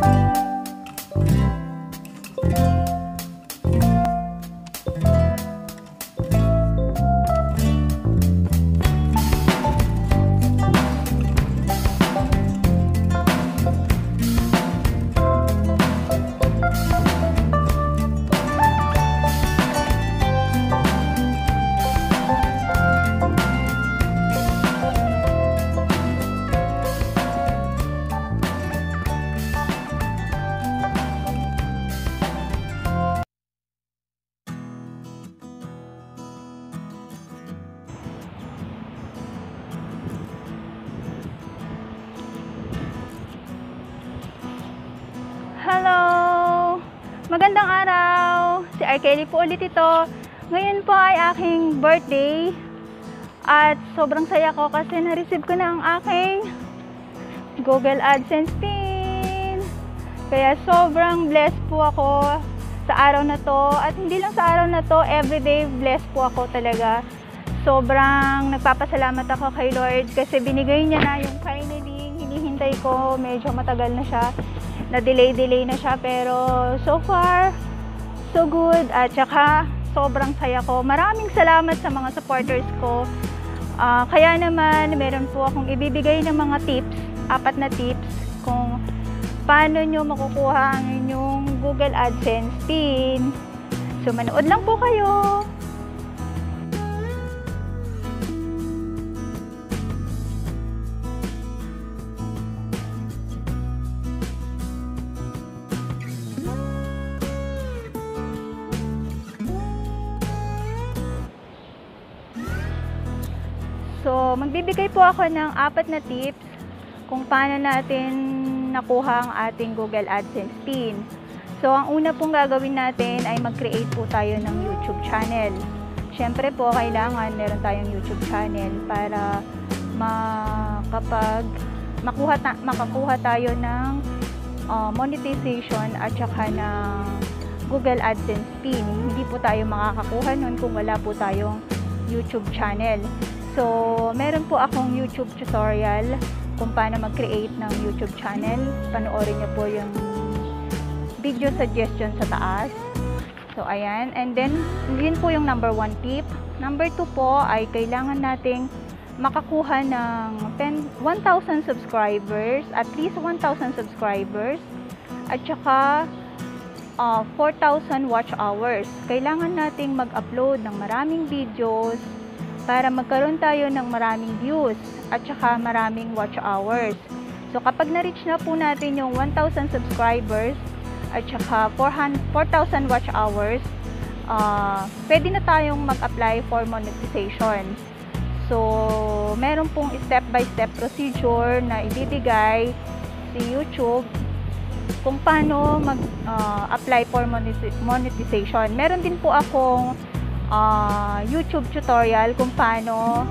Bye. Si Arkeli po ulit ito. Ngayon po ay aking birthday. At sobrang saya ko kasi na-receive ko na ang aking Google AdSense pin. Kaya sobrang blessed po ako sa araw na to. At hindi lang sa araw na to, everyday blessed po ako talaga. Sobrang nagpapasalamat ako kay Lord kasi binigay niya na yung finally hinihintay ko. Medyo matagal na siya na delay-delay na siya pero so far so good at saka sobrang saya ko. Maraming salamat sa mga supporters ko. Ah, kaya naman meron po akong ibibigay ng mga tips, apat na tips kung paano nyo makukuha ang inyong Google AdSense pin. So manood lang po kayo. So, magbibigay po ako ng apat na tips kung paano natin nakuha ang ating Google AdSense pin. So, ang una pong gagawin natin ay mag-create po tayo ng YouTube channel. Siyempre po, kailangan meron tayong YouTube channel para makapag makuha ta- makakuha tayo ng uh, monetization at saka ng Google AdSense pin. Hindi po tayo makakakuha nun kung wala po tayong YouTube channel. So, meron po akong YouTube tutorial kung paano mag-create ng YouTube channel. Panoorin niyo po yung video suggestion sa taas. So, ayan. And then, yun po yung number one tip. Number two po ay kailangan nating makakuha ng 10 1,000 subscribers, at least 1,000 subscribers, at saka uh, 4,000 watch hours. Kailangan nating mag-upload ng maraming videos, para magkaroon tayo ng maraming views at saka maraming watch hours. So kapag na-reach na po natin yung 1,000 subscribers at saka 4,000 watch hours, uh, pwede na tayong mag-apply for monetization. So, meron pong step-by-step procedure na ibibigay si YouTube kung paano mag-apply uh, for monetization. Meron din po akong uh, YouTube tutorial kung paano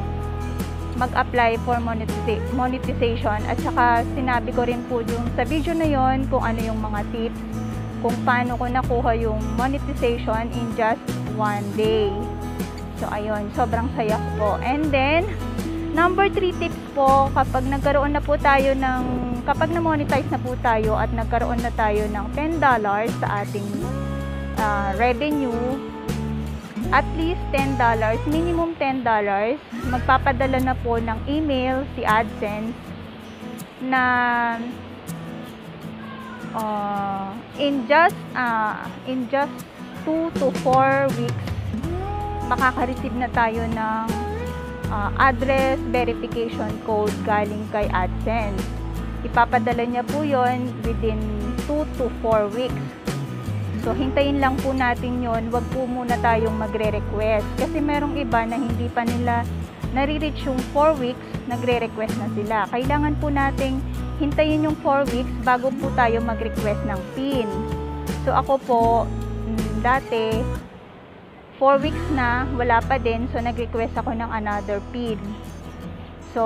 mag-apply for monetiza- monetization at saka sinabi ko rin po yung sa video na yon kung ano yung mga tips kung paano ko nakuha yung monetization in just one day. So, ayun, sobrang saya ko po. And then, number 3 tips po, kapag nagkaroon na po tayo ng, kapag na-monetize na po tayo at nagkaroon na tayo ng $10 sa ating uh, revenue, at least $10, minimum $10, magpapadala na po ng email si AdSense na uh, in just uh, in just 2 to 4 weeks makaka-receive na tayo ng uh, address verification code galing kay AdSense. Ipapadala niya po yon within 2 to 4 weeks. So, hintayin lang po natin yon Huwag po muna tayong magre-request. Kasi merong iba na hindi pa nila nare-reach yung 4 weeks, nagre-request na sila. Kailangan po nating hintayin yung 4 weeks bago po tayo mag-request ng PIN. So, ako po, mm, dati, 4 weeks na, wala pa din. So, nag-request ako ng another PIN. So,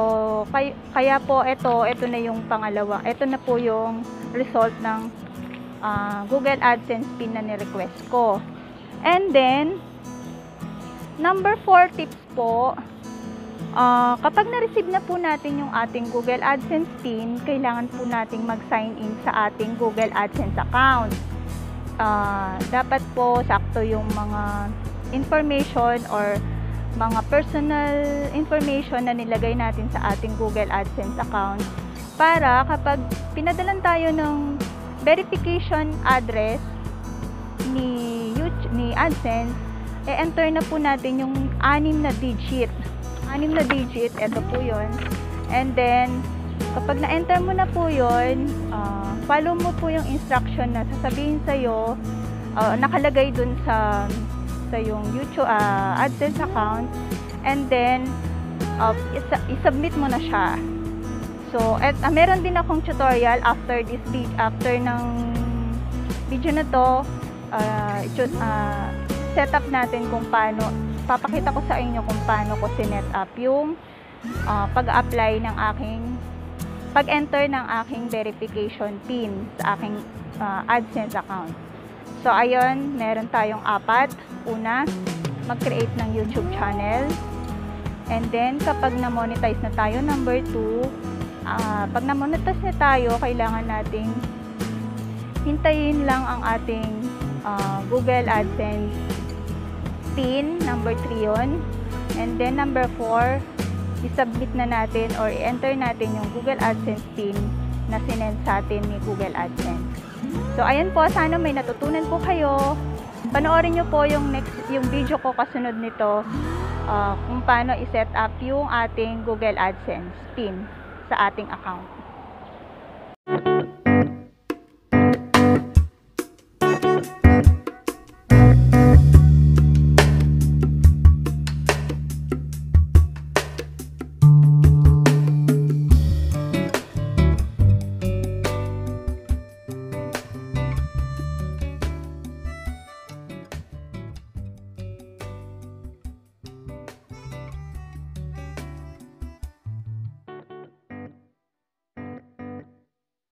kay, kaya po, ito, ito na yung pangalawa. Ito na po yung result ng uh, Google AdSense pin na ni-request ko. And then, number 4 tips po, Ah, kapag na-receive na po natin yung ating Google AdSense PIN, kailangan po nating mag-sign in sa ating Google AdSense account. Ah, dapat po sakto yung mga information or mga personal information na nilagay natin sa ating Google AdSense account para kapag pinadalan tayo ng verification address ni YouTube, ni AdSense, e-enter na po natin yung anim na digit. Anim na digit, ito po yon. And then, kapag na-enter mo na po yon, ah, follow mo po yung instruction na sasabihin sa'yo, ah, nakalagay dun sa sa yung YouTube ah, AdSense account and then uh, isa- i-submit mo na siya. So, at ah, meron din akong tutorial after this vid- after ng video na to, uh, set up natin kung paano papakita ko sa inyo kung paano ko sinet up yung ah, pag-apply ng aking pag-enter ng aking verification PIN sa aking ah, AdSense account. So, ayun, meron tayong apat. Una, mag-create ng YouTube channel. And then, kapag na-monetize na tayo, number two, ah, pag na-monetize na tayo, kailangan nating hintayin lang ang ating ah, Google AdSense PIN, number 3 yon. And then, number 4, i-submit na natin or i-enter natin yung Google AdSense PIN na sinend sa atin ni Google AdSense. So, ayan po, sana may natutunan po kayo. Panoorin nyo po yung next, yung video ko kasunod nito ah, kung paano i-set up yung ating Google AdSense PIN sa ating account.